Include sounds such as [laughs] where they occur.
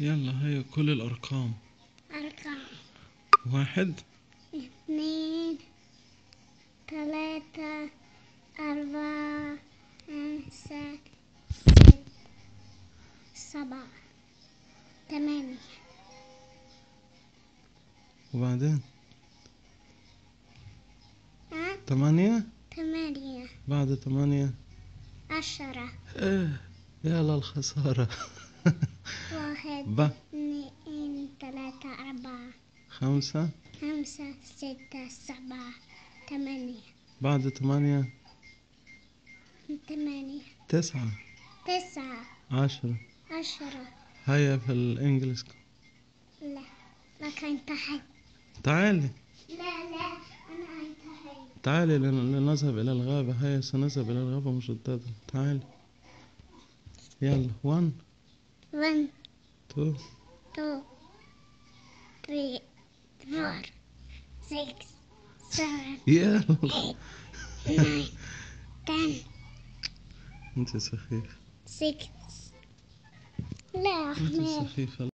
يلا هيا كل الأرقام. أرقام. واحد. اثنين. ثلاثة. أربعة. خمسة. ستة. سبعة. ثمانية. وبعدين؟ ها؟ ثمانية؟ ثمانية. بعد ثمانية؟ عشرة. إيه يا للخسارة [laughs] واحد ب اثنين ثلاثة أربعة. خمسة. خمسة ستة سبعة ثمانية. بعد ثمانية؟ ثمانية. تسعة. تسعة. عشرة. عشرة. هيا في الإنجليز لا لك انتهيت تعالي. لا لا أنا انتهيت تعالي لن- لنذهب إلى الغابة. هيا سنذهب إلى الغابة مجددا تعالي. يلا 1 one 2 two three four six seven يلا nine ten انت سخيف six لا انت أحمد سخيفة